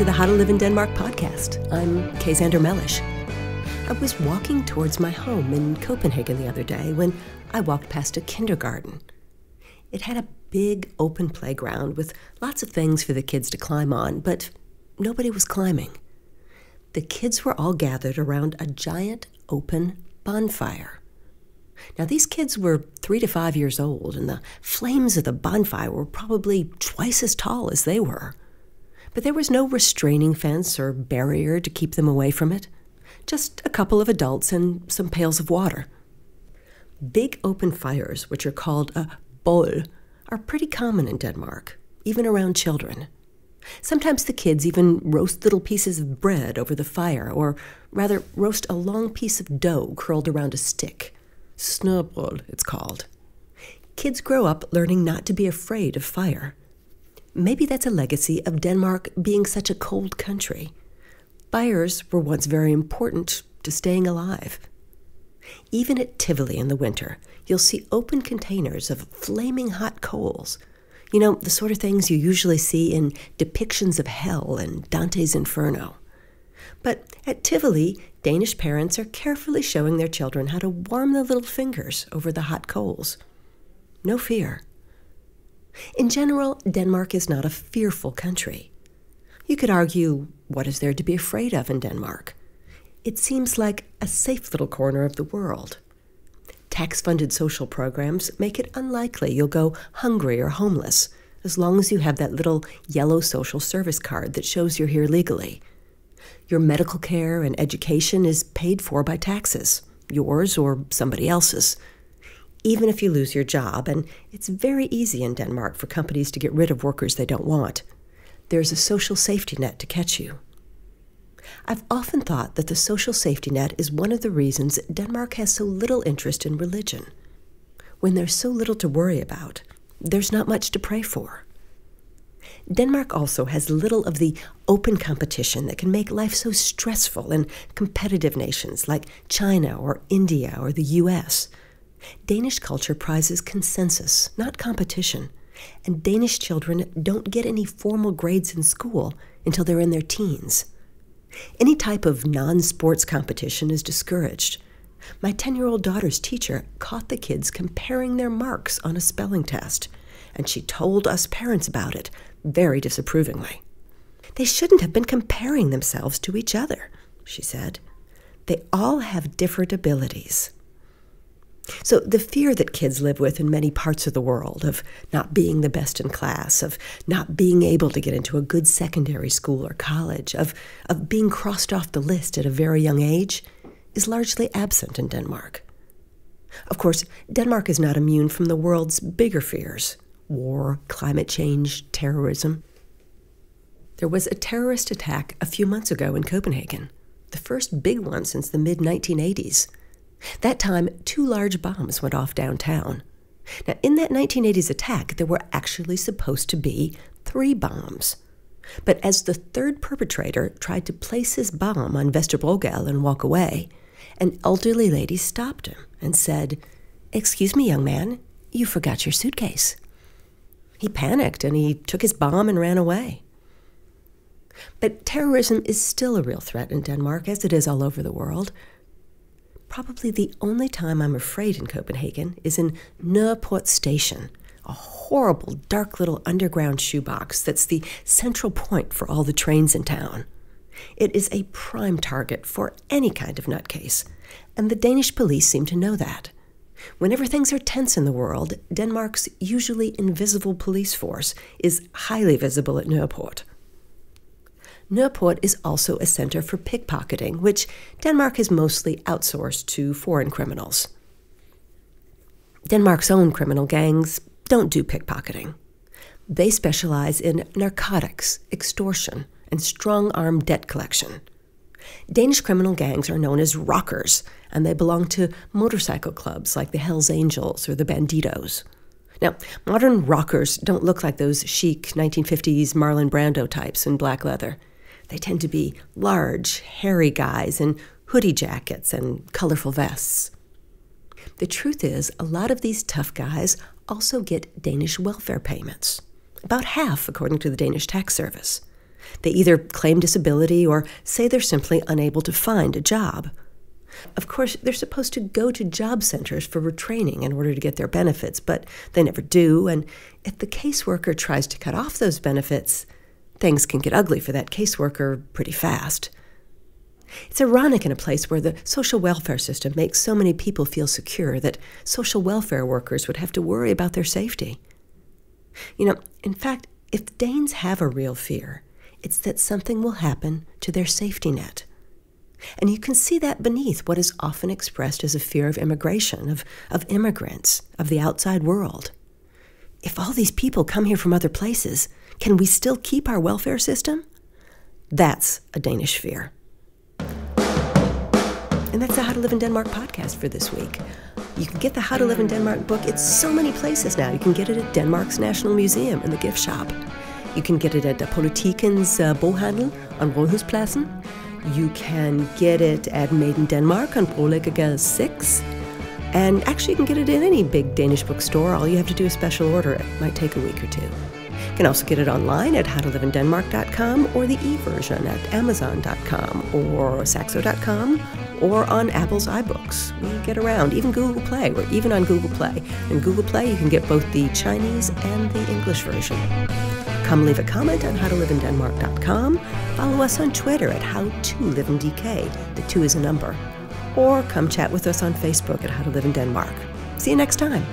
to the How to Live in Denmark podcast. I'm Kay Xander Mellish. I was walking towards my home in Copenhagen the other day when I walked past a kindergarten. It had a big open playground with lots of things for the kids to climb on, but nobody was climbing. The kids were all gathered around a giant open bonfire. Now, these kids were three to five years old, and the flames of the bonfire were probably twice as tall as they were. But there was no restraining fence or barrier to keep them away from it, just a couple of adults and some pails of water. Big open fires, which are called a bål, are pretty common in Denmark, even around children. Sometimes the kids even roast little pieces of bread over the fire, or rather, roast a long piece of dough curled around a stick. Snobrød, it's called. Kids grow up learning not to be afraid of fire. Maybe that's a legacy of Denmark being such a cold country. Fires were once very important to staying alive. Even at Tivoli in the winter, you'll see open containers of flaming hot coals. You know, the sort of things you usually see in depictions of hell and Dante's Inferno. But at Tivoli, Danish parents are carefully showing their children how to warm their little fingers over the hot coals. No fear. In general, Denmark is not a fearful country. You could argue, what is there to be afraid of in Denmark? It seems like a safe little corner of the world. Tax funded social programs make it unlikely you'll go hungry or homeless as long as you have that little yellow social service card that shows you're here legally. Your medical care and education is paid for by taxes, yours or somebody else's. Even if you lose your job, and it's very easy in Denmark for companies to get rid of workers they don't want, there's a social safety net to catch you. I've often thought that the social safety net is one of the reasons Denmark has so little interest in religion. When there's so little to worry about, there's not much to pray for. Denmark also has little of the open competition that can make life so stressful in competitive nations like China or India or the US. Danish culture prizes consensus, not competition, and Danish children don't get any formal grades in school until they're in their teens. Any type of non sports competition is discouraged. My 10 year old daughter's teacher caught the kids comparing their marks on a spelling test, and she told us parents about it, very disapprovingly. They shouldn't have been comparing themselves to each other, she said. They all have different abilities. So, the fear that kids live with in many parts of the world of not being the best in class, of not being able to get into a good secondary school or college, of, of being crossed off the list at a very young age, is largely absent in Denmark. Of course, Denmark is not immune from the world's bigger fears war, climate change, terrorism. There was a terrorist attack a few months ago in Copenhagen, the first big one since the mid 1980s. That time, two large bombs went off downtown. Now, in that 1980s attack, there were actually supposed to be three bombs. But as the third perpetrator tried to place his bomb on Vesterbrogade and walk away, an elderly lady stopped him and said, Excuse me, young man, you forgot your suitcase. He panicked and he took his bomb and ran away. But terrorism is still a real threat in Denmark, as it is all over the world. Probably the only time I'm afraid in Copenhagen is in Nørreport Station, a horrible, dark little underground shoebox that's the central point for all the trains in town. It is a prime target for any kind of nutcase, and the Danish police seem to know that. Whenever things are tense in the world, Denmark's usually invisible police force is highly visible at Nørreport. Nørreport is also a center for pickpocketing, which Denmark has mostly outsourced to foreign criminals. Denmark's own criminal gangs don't do pickpocketing. They specialize in narcotics, extortion, and strong arm debt collection. Danish criminal gangs are known as rockers, and they belong to motorcycle clubs like the Hells Angels or the Bandidos. Now, modern rockers don't look like those chic 1950s Marlon Brando types in black leather. They tend to be large, hairy guys in hoodie jackets and colorful vests. The truth is, a lot of these tough guys also get Danish welfare payments, about half according to the Danish tax service. They either claim disability or say they're simply unable to find a job. Of course, they're supposed to go to job centers for retraining in order to get their benefits, but they never do, and if the caseworker tries to cut off those benefits, things can get ugly for that caseworker pretty fast. It's ironic in a place where the social welfare system makes so many people feel secure that social welfare workers would have to worry about their safety. You know, in fact, if Danes have a real fear, it's that something will happen to their safety net. And you can see that beneath what is often expressed as a fear of immigration, of, of immigrants, of the outside world. If all these people come here from other places, can we still keep our welfare system? That's a Danish fear. And that's the How to Live in Denmark podcast for this week. You can get the How to Live in Denmark book. It's so many places now. You can get it at Denmark's National Museum in the gift shop. You can get it at the Politikens uh, on Rådhuspladsen. You can get it at Made in Denmark on Brolæggergade 6. And actually, you can get it in any big Danish bookstore. All you have to do is special order it. Might take a week or two. You can also get it online at howtoliveindenmark.com or the e-version at amazon.com or saxo.com or on Apple's iBooks. We get around, even Google Play. We're even on Google Play. In Google Play, you can get both the Chinese and the English version. Come leave a comment on howtoliveindenmark.com. Follow us on Twitter at howtoliveinDK. The two is a number. Or come chat with us on Facebook at How to Live in Denmark. See you next time.